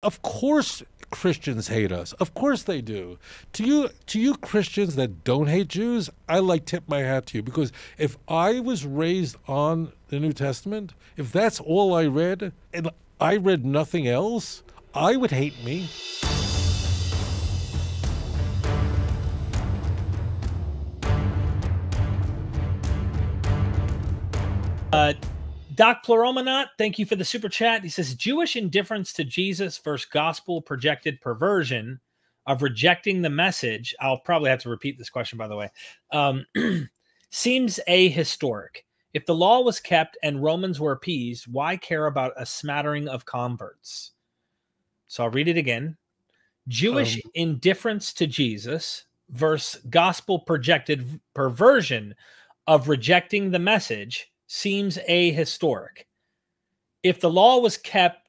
Of course Christians hate us. Of course they do. To you to you Christians that don't hate Jews, I like tip my hat to you because if I was raised on the New Testament, if that's all I read and I read nothing else, I would hate me. Doc Pluralmanat, thank you for the super chat. He says Jewish indifference to Jesus versus gospel projected perversion of rejecting the message. I'll probably have to repeat this question, by the way. Um, seems ahistoric. If the law was kept and Romans were appeased, why care about a smattering of converts? So I'll read it again. Jewish um, indifference to Jesus versus gospel projected perversion of rejecting the message seems ahistoric. If the law was kept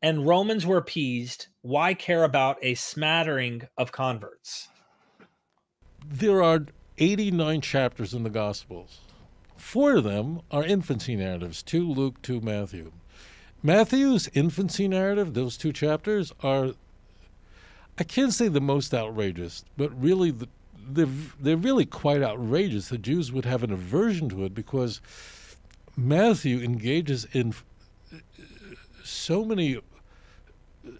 and Romans were appeased, why care about a smattering of converts? There are 89 chapters in the Gospels. Four of them are infancy narratives two Luke, two Matthew. Matthew's infancy narrative, those two chapters, are, I can't say the most outrageous, but really the, they're, they're really quite outrageous. The Jews would have an aversion to it because Matthew engages in uh, so many. Uh,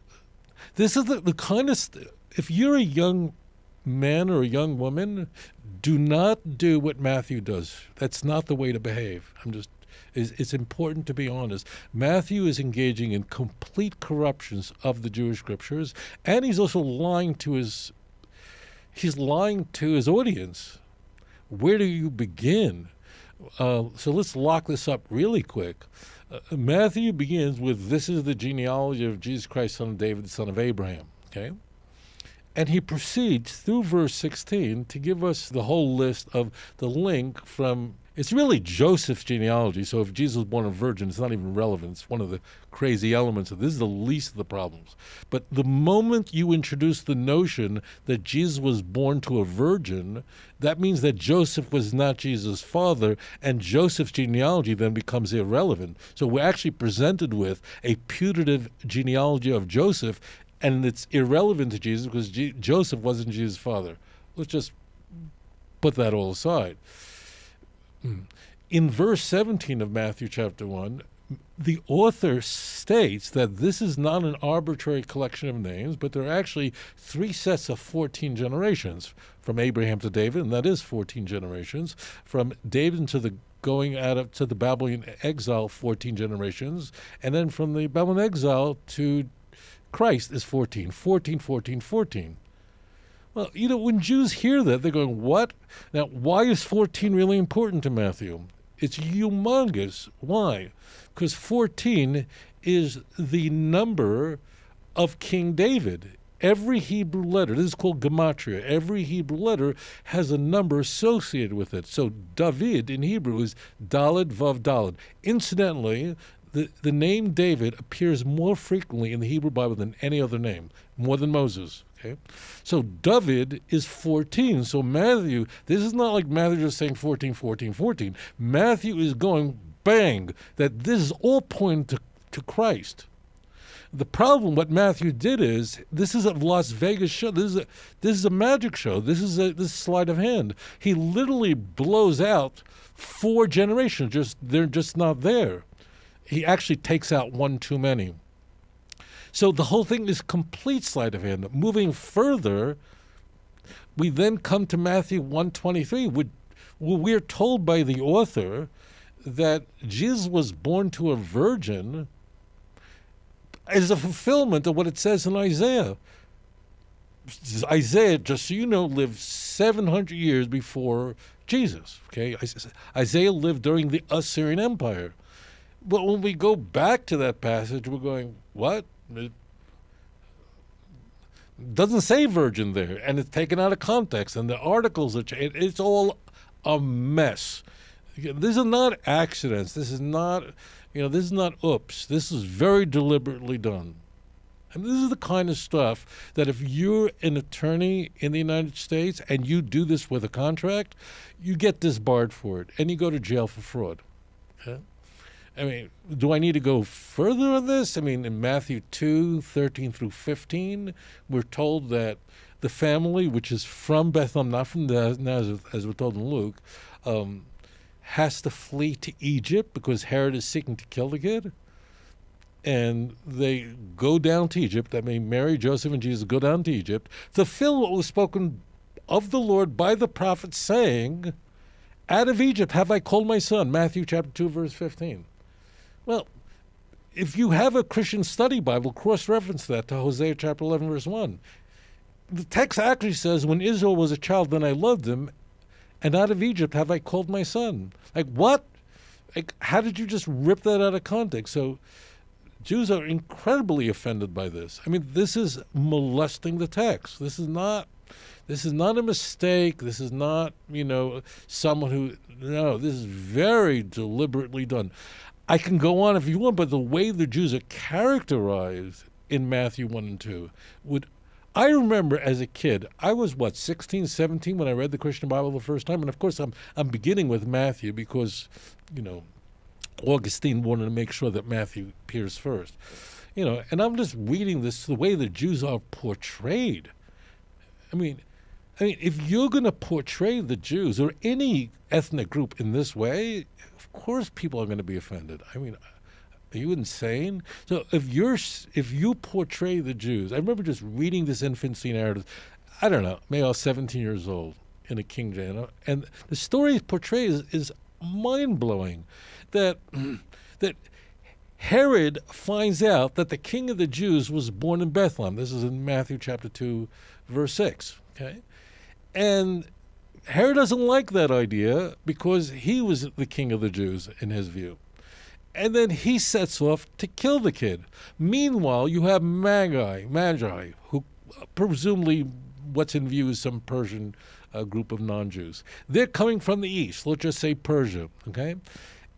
this is the, the kind of. If you're a young man or a young woman, do not do what Matthew does. That's not the way to behave. I'm just. It's important to be honest. Matthew is engaging in complete corruptions of the Jewish scriptures, and he's also lying to his. He's lying to his audience. Where do you begin? Uh, so let's lock this up really quick. Uh, Matthew begins with This is the genealogy of Jesus Christ, son of David, son of Abraham. Okay? And he proceeds through verse 16 to give us the whole list of the link from it's really Joseph's genealogy. So if Jesus was born a virgin, it's not even relevant. It's one of the crazy elements. Of, this is the least of the problems. But the moment you introduce the notion that Jesus was born to a virgin, that means that Joseph was not Jesus' father, and Joseph's genealogy then becomes irrelevant. So we're actually presented with a putative genealogy of Joseph, and it's irrelevant to Jesus because G- Joseph wasn't Jesus' father. Let's just put that all aside. Hmm. In verse 17 of Matthew chapter 1, the author states that this is not an arbitrary collection of names, but there are actually three sets of 14 generations from Abraham to David, and that is 14 generations. From David to the going out of to the Babylonian exile, 14 generations, and then from the Babylonian exile to Christ is 14, 14, 14, 14. Well, you know, when Jews hear that, they're going, What? Now, why is 14 really important to Matthew? It's humongous. Why? Because 14 is the number of King David. Every Hebrew letter, this is called gematria, every Hebrew letter has a number associated with it. So David in Hebrew is Daled Vav Daled. Incidentally, the, the name David appears more frequently in the Hebrew Bible than any other name, more than Moses. Okay, so David is 14. So Matthew, this is not like Matthew just saying 14, 14, 14. Matthew is going bang that this is all pointing to, to Christ. The problem, what Matthew did is, this is a Las Vegas show. This is a this is a magic show. This is a this sleight of hand. He literally blows out four generations. Just they're just not there. He actually takes out one too many. So the whole thing is complete sleight of hand. Moving further, we then come to Matthew 123, which we're told by the author that Jesus was born to a virgin as a fulfillment of what it says in Isaiah. Isaiah, just so you know, lived 700 years before Jesus. Okay, Isaiah lived during the Assyrian Empire. But when we go back to that passage, we're going, what? It doesn't say virgin there, and it's taken out of context, and the articles are changed. It's all a mess. This is not accidents. This is not, you know, this is not oops. This is very deliberately done. And this is the kind of stuff that if you're an attorney in the United States and you do this with a contract, you get disbarred for it and you go to jail for fraud. Okay? I mean, do I need to go further on this? I mean, in Matthew 2 13 through 15, we're told that the family, which is from Bethlehem, not from Nazareth, as we're told in Luke, um, has to flee to Egypt because Herod is seeking to kill the kid. And they go down to Egypt. I mean, Mary, Joseph, and Jesus go down to Egypt to fulfill what was spoken of the Lord by the prophet, saying, Out of Egypt have I called my son. Matthew chapter 2, verse 15. Well, if you have a Christian study Bible, cross reference that to Hosea chapter 11, verse 1. The text actually says, When Israel was a child, then I loved him, and out of Egypt have I called my son. Like, what? Like, how did you just rip that out of context? So, Jews are incredibly offended by this. I mean, this is molesting the text. This is not. This is not a mistake. This is not, you know, someone who. No, this is very deliberately done. I can go on if you want, but the way the Jews are characterized in Matthew 1 and 2 would I remember as a kid, I was what, 16, 17 when I read the Christian Bible the first time. And of course, I'm, I'm beginning with Matthew because, you know, Augustine wanted to make sure that Matthew appears first. You know, and I'm just reading this the way the Jews are portrayed. I mean, I mean, if you're going to portray the Jews or any ethnic group in this way, of course people are going to be offended. I mean, are you insane? So if you're if you portray the Jews, I remember just reading this infancy narrative. I don't know, maybe I was 17 years old in a King James, and the story portrayed is, is mind blowing. That that Herod finds out that the King of the Jews was born in Bethlehem. This is in Matthew chapter two, verse six. Okay, and Herod doesn't like that idea because he was the king of the Jews in his view and then he sets off to kill the kid. Meanwhile, you have Magi, Magi, who uh, presumably what's in view is some Persian uh, group of non-Jews. They're coming from the east. Let's just say Persia, okay?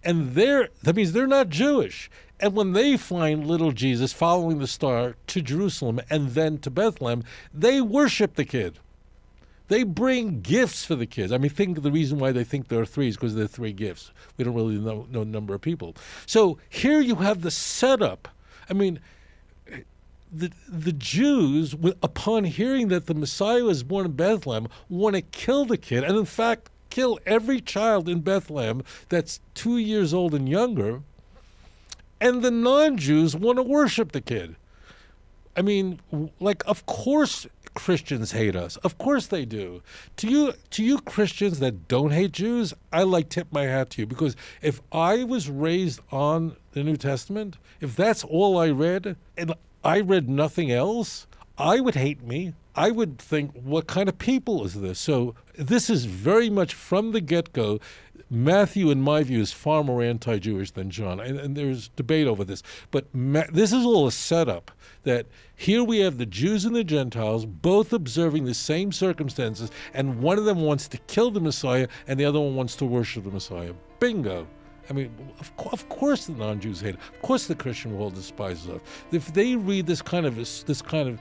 And they're that means they're not Jewish. And when they find little Jesus following the star to Jerusalem and then to Bethlehem, they worship the kid. They bring gifts for the kids. I mean, think of the reason why they think there are three is because there are three gifts. We don't really know, know the number of people. So here you have the setup. I mean, the the Jews, upon hearing that the Messiah was born in Bethlehem, want to kill the kid, and in fact, kill every child in Bethlehem that's two years old and younger. And the non-Jews want to worship the kid. I mean, like, of course, Christians hate us. Of course they do. To you, to you Christians that don't hate Jews, I like tip my hat to you because if I was raised on the New Testament, if that's all I read and I read nothing else, I would hate me. I would think, what kind of people is this? So this is very much from the get-go. Matthew, in my view, is far more anti-Jewish than John, and, and there's debate over this. But Ma- this is all a setup that here we have the Jews and the Gentiles both observing the same circumstances, and one of them wants to kill the Messiah, and the other one wants to worship the Messiah. Bingo. I mean, of, co- of course the non-Jews hate it. Of course the Christian world despises us. If they read this kind of this kind of